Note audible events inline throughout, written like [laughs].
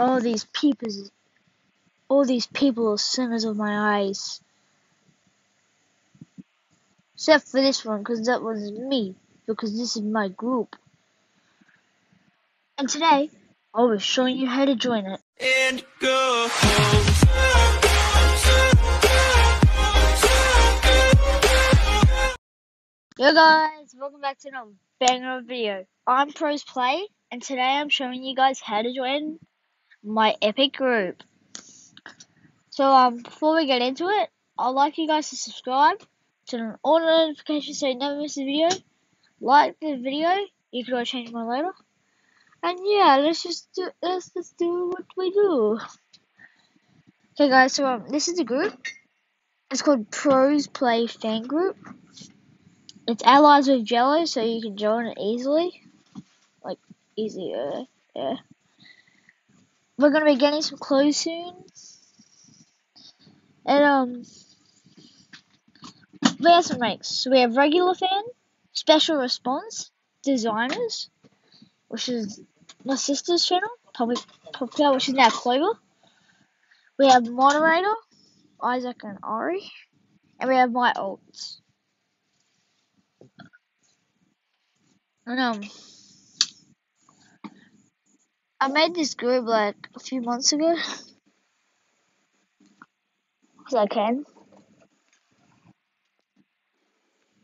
All these peepers, all these people are sinners of my eyes. Except for this one, because that was me, because this is my group. And today, I'll be showing you how to join it. And go. Yo guys, welcome back to another banger video. I'm Pros Play, and today I'm showing you guys how to join my epic group. So um, before we get into it, I'd like you guys to subscribe, turn on all notifications so you never miss a video, like the video, you can always change mine later, and yeah, let's just do let's just do what we do. Okay guys, so um, this is the group. It's called Pros Play Fan Group. It's allies with Jello, so you can join it easily. Like, easier, yeah. We're gonna be getting some clothes soon. And, um, we have some ranks. So we have regular fan, special response, designers, which is my sister's channel, Public Popular, which is now Clover. We have moderator, Isaac and Ari, and we have my alts. And um, I made this group like a few months ago. Cause I can.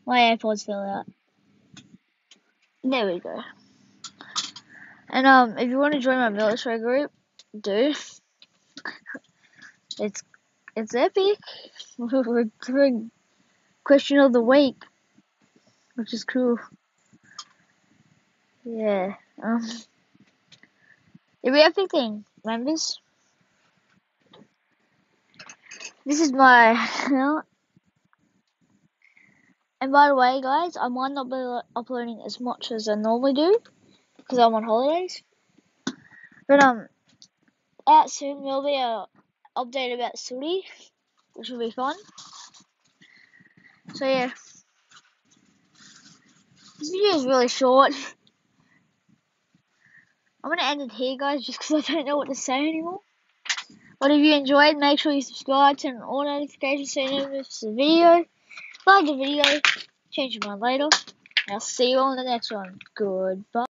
My AirPods fell out. There we go. And um, if you want to join my military group, do. it's it's epic. [laughs] We're doing question of the week, which is cool. Yeah. Um. We have 15 members? This is my [laughs] account. And by the way, guys, I might not be uploading as much as I normally do because I'm on holidays. But um, out soon there'll be a update about Sooty, which will be fun. So yeah, this video is really short. [laughs] I'm going to end it here, guys, just because I don't know what to say anymore. But if you enjoyed, make sure you subscribe, turn on all notifications so you never miss a video. Like the video, change your mind later. I'll see you on the next one. Goodbye.